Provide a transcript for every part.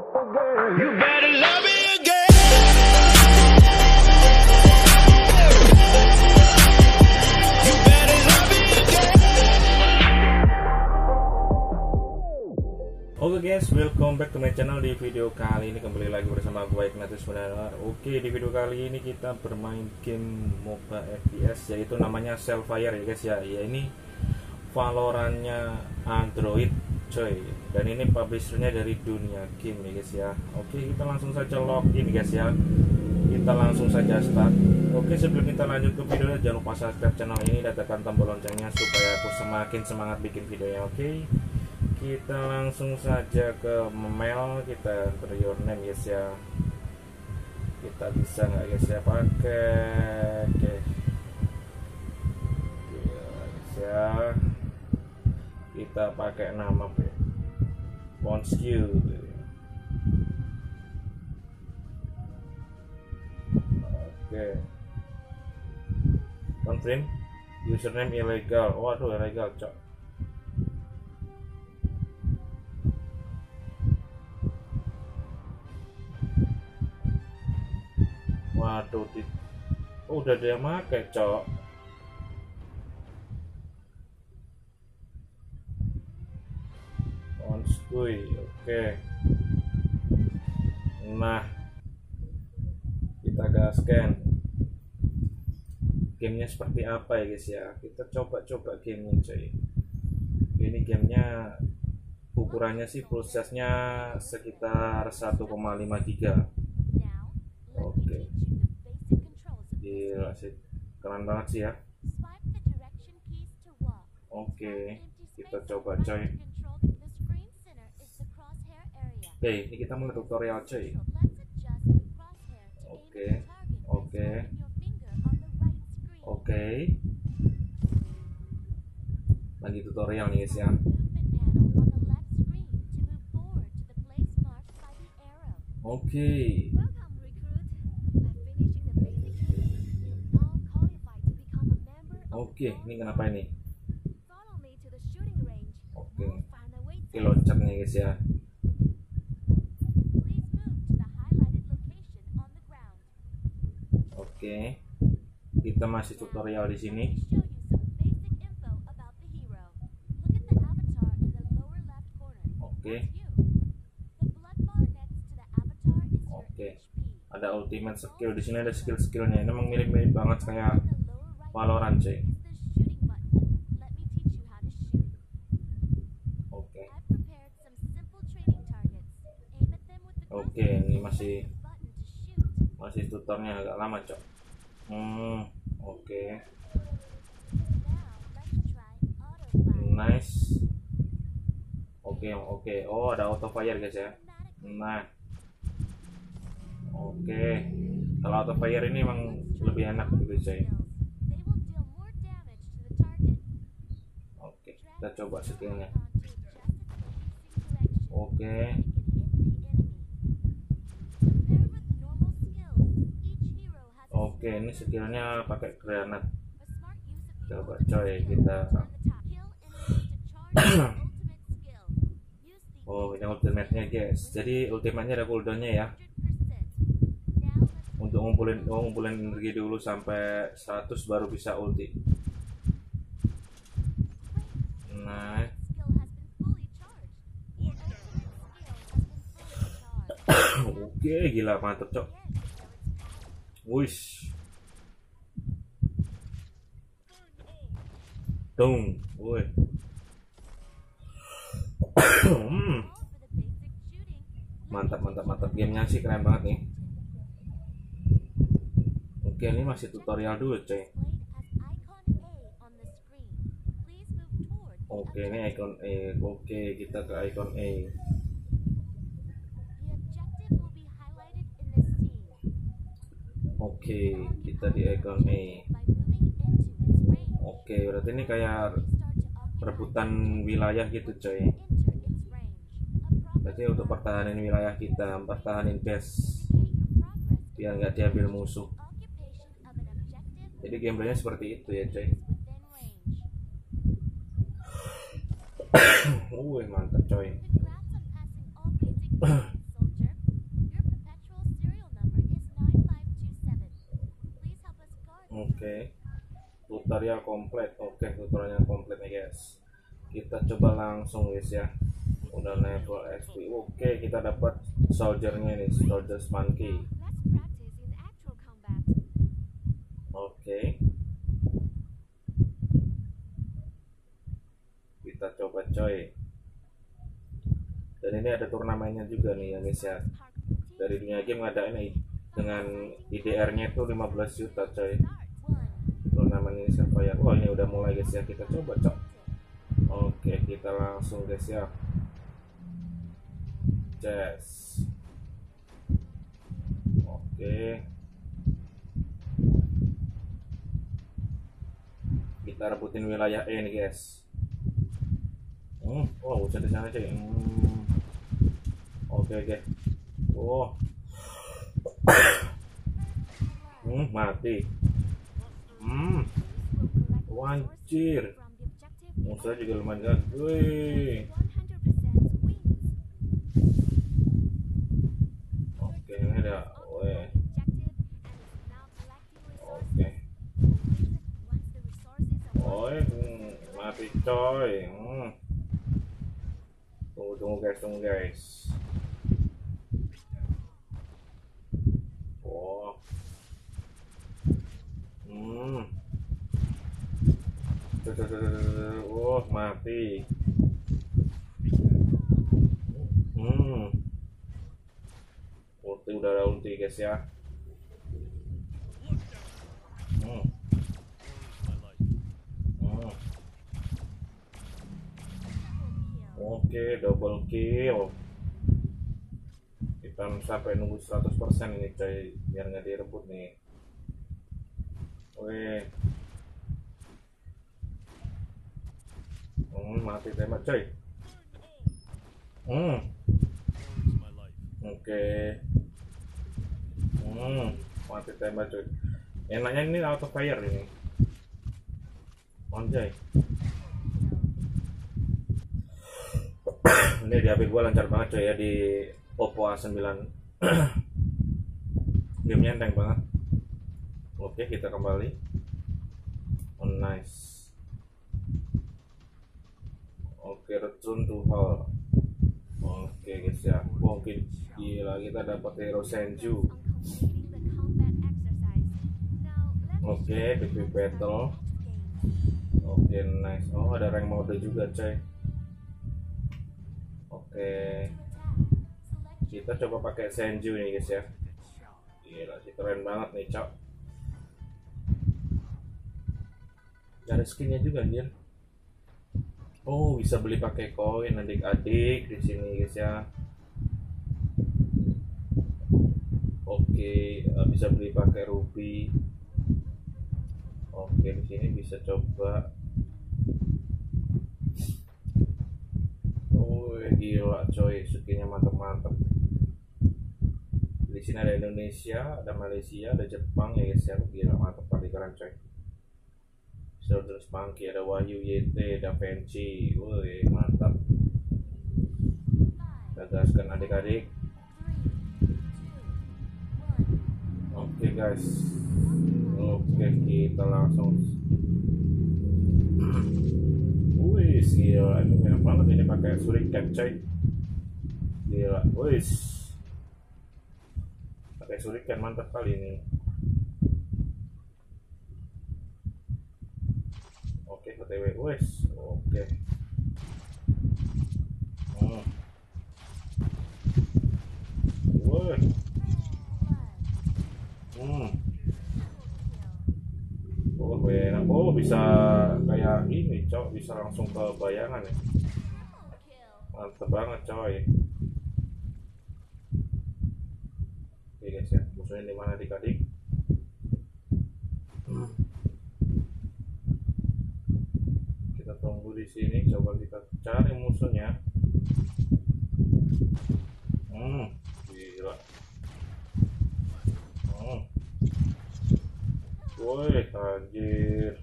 Oke guys, welcome back to my channel di video kali ini kembali lagi bersama gue Ignatius. Oke, di video kali ini kita bermain game MOBA FPS yaitu namanya Cellfire ya guys ya. Ya ini Valorantnya Android coy. Dan ini publishernya dari dunia game ya guys ya. Oke, kita langsung saja login guys ya. Kita langsung saja start. Oke, sebelum kita lanjut ke videonya jangan lupa subscribe channel ini dan tekan tombol loncengnya supaya aku semakin semangat bikin videonya. Oke kita langsung saja ke mail kita enter your name guys ya kita bisa nggak guys ya pakai Oke, kita pakai nama P Ponskew oke. Confirm username ilegal waduh ilegal cok. Waduh, di... oh, udah ada yang pakai, cok. Onskui, oke. Nah, kita gaskan. Gamenya seperti apa ya guys ya? Kita coba-coba gamenya coy. Ini gamenya ukurannya sih prosesnya sekitar 1,53 Oke. Gila sih, keren banget sih ya. Oke, kita coba coy. Oke, ini kita mulai tutorial coy. Oke, oke, oke. Lagi tutorial nih guys ya. Oke, oke, ini kenapa ini? Oke, oke loncat nih guys ya. Oke, kita masih tutorial di sini. Oke. Oke. Ada ultimate skill di sini ada skill-skillnya. Ini memang mirip-mirip banget kayak Valorant cuy. Oke. Oke, ini masih masih tutornya agak lama cok. Hmm, oke. Nice. Oke, oke. Oh, ada auto fire guys ya. Nah. Oke. Kalau auto fire ini emang lebih enak gitu coy. Oke, kita coba skillnya. Oke. Oke, ini skillnya pakai granat. Coba coy kita. Oh, ini ultimate-nya guys. Jadi ultimate-nya ada cooldown-nya ya. Untuk ngumpulin oh, ngumpulin energi dulu sampai 100 baru bisa ulti. Nah, oke gila mantep cok. Dong, woi. Hmm, mantap mantap mantap gamenya sih keren banget nih. Oke ini masih tutorial dulu coy. Oke ini icon E. Oke kita ke icon E. Oke kita di icon E. Oke berarti ini kayak perebutan wilayah gitu coy. Berarti untuk pertahanan wilayah kita, pertahanin base biar nggak diambil musuh. Jadi gameplaynya seperti itu ya coy. Wih mantap coy. Tutorial komplit. Oke tutorialnya komplit nih guys. Kita coba langsung guys ya. Udah level SP oke kita dapat soldiernya nih soldier monkey oke. Kita coba coy. Dan ini ada turnamennya juga nih ya guys ya. Dari dunia game ada ini dengan IDR nya itu 15 juta coy turnamen ini Sapphire oh ini udah mulai guys ya kita coba cok oke kita langsung guys ya Yes. Oke. Kita rebutin wilayah E nih guys. Hmm, oh bisa di sana. Hmm. Oke oke. Oh. Hmm, mati. Hmm. Wanjir. Musuhnya juga lumayan gak. Wih. Oke, ada. Weh. Oke. Oh, hmm, mati coy. Hmm. Tunggu, tunggu guys, tunggu guys. Mati. Hmm. Ulti udah ada ulti guys ya. Hmm. Hmm. Oke, double kill. Kita sampai nunggu 100% ini coy, biar nggak direbut nih. Weh. Hmm, mati tembak coy. Hmm. Oke. Hmm, mati coy. Enaknya ini auto fire ini. Anjay. ini di HP gua lancar banget coy ya di Oppo A9. Gamenya enteng banget. Oke, kita kembali. Oh, nice. Oke, return to hall. Oke guys ya. Oke, gila kita dapat hero Senju. Oke, big battle. Oke, nice. Oh, ada rank mode juga, coy. Oke. Kita coba pakai Senju nih, guys ya. Gila sih keren banget nih, cok. Ada skinnya juga, anjir. Oh, bisa beli pakai koin adik-adik di sini, guys ya. Oke, eh, bisa beli pakai ruby. Oke, di sini bisa coba. Oh, gila coy, skinnya mantap-mantap. Di sini ada Indonesia, ada Malaysia, ada Jepang ya guys ya. Gila mantap kali keren coy. Soldier Spunky, ada Wahyu YT, Da Vinci. Woi, mantap. Kita gaskan adik-adik. Oke guys. Oke, kita langsung Wih, gila, ini enak banget ini pakai suriken coy. Gila, wih. Pakai suriken mantap kali ini. Oke, OTW, wis. Oke. Hmm. Wih. Hmm. Oh, enak. Oh, bisa kayak ini, cok. Bisa langsung ke bayangan ya. Mantep banget, coy. Oke guys ya, musuhnya di mana adik-adik? Hmm. Kita tunggu di sini, coba kita cari musuhnya. Hmm, gila. Hmm. Woi, anjir.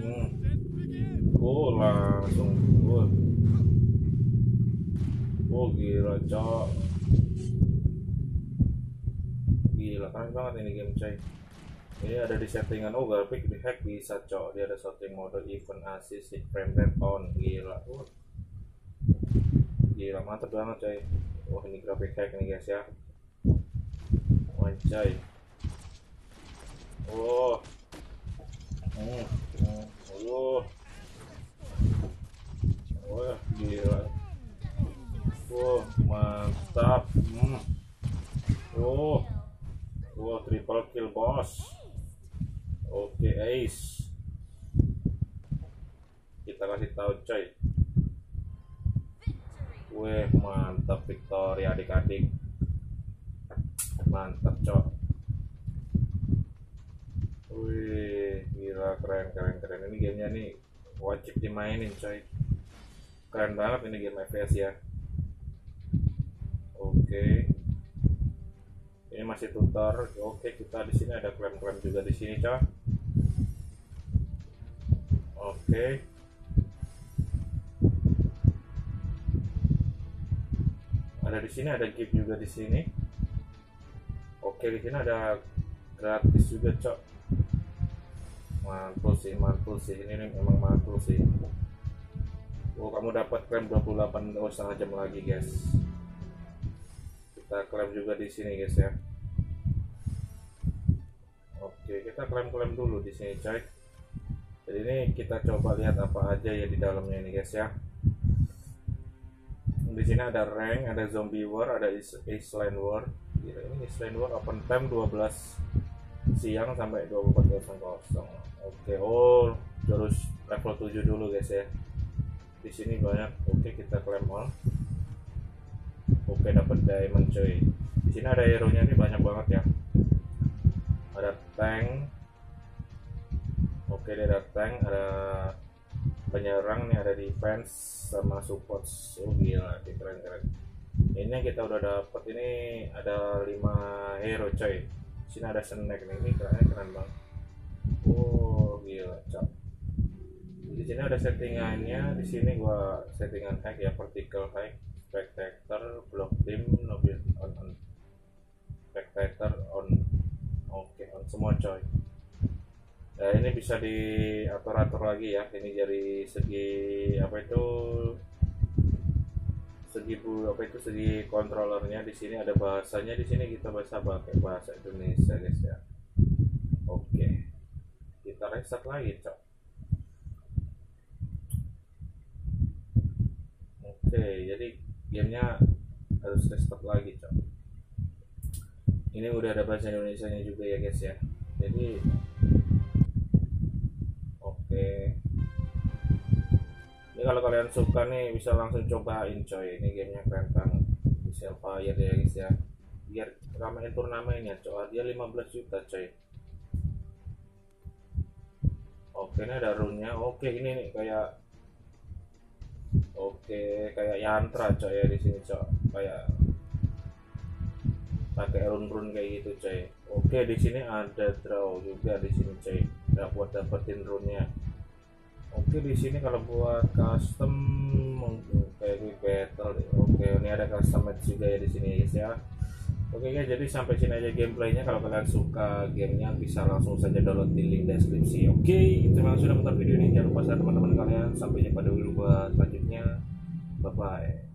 Hmm. Oh, langsung gol. Oh, gila, cok. Gila, keren banget ini game coy ini ada di settingan oh grafik di hack bisa cok dia ada setting mode event assist hit frame rate on gila uh. gila mantep banget coy wah ini grafik hack nih guys ya Wanjay oh hmm. hmm. oh wah gila Wah, mantap. Hmm. Oh. Triple kill bos. Oke, ace. Kita kasih tahu coy. Wih, mantap victory adik-adik. Mantap, cok. Wih, gila keren keren keren. Ini gamenya nih wajib dimainin coy. Keren banget ini game FPS ya oke ini masih tutor oke kita di sini ada klaim-klaim juga di sini coy oke. Ada di sini ada gift juga di sini. Oke di sini ada gratis juga cok. Mantul sih mantul sih. Ini memang mantul sih. Oh kamu dapat klaim 28 oh setengah jam lagi guys. Kita klaim juga di sini guys ya. Oke kita klaim-klaim dulu di sini coy jadi ini kita coba lihat apa aja ya di dalamnya ini guys ya di sini ada rank, ada zombie war, ada Island war. Gila, ini Island war open time 12 siang sampai 24.00. Oke, oh terus level 7 dulu guys ya. Di sini banyak. Oke, kita klaim all. Oke, dapat diamond coy. Di sini ada hero nya nih banyak banget ya. Ada tank. Oke, dia ada tank, ada penyerang nih ada defense sama support. Oh gila keren keren. Ini kita udah dapet ini ada 5 hero coy. Sini ada snack nih ini keren keren banget. Oh gila cap di sini ada settingannya di sini gua settingan hack ya vertical hack spectator block team mobil on, on. Spectator on. Oke okay, on semua coy Nah, ini bisa diatur-atur lagi ya. Ini dari segi apa itu segi bu apa itu segi kontrolernya di sini ada bahasanya di sini kita bisa pakai bahasa Indonesia guys ya. Oke. Kita reset lagi, Cok. Oke, jadi gamenya harus restart lagi, Cok. Ini udah ada bahasa Indonesia nya juga ya guys ya. Jadi ini kalau kalian suka nih bisa langsung cobain coy. Ini gamenya keren banget. Di Selfire ya guys ya. Biar ramein turnamennya coy. Dia 15 juta coy. Oke ini ada runnya oke ini nih kayak oke kayak yantra coy ya di sini coy. Kayak pakai run-run kayak gitu coy. Oke di sini ada draw juga di sini coy. Nggak buat dapetin runnya oke di sini kalau buat custom kayak gue battle oke ini ada custom match juga ya di sini guys ya. Oke guys jadi sampai sini aja gameplaynya. Kalau kalian suka gamenya bisa langsung saja download di link deskripsi. Oke terima kasih sudah menonton video ini. Jangan lupa share teman-teman kalian. Sampai jumpa dulu buat selanjutnya. Bye bye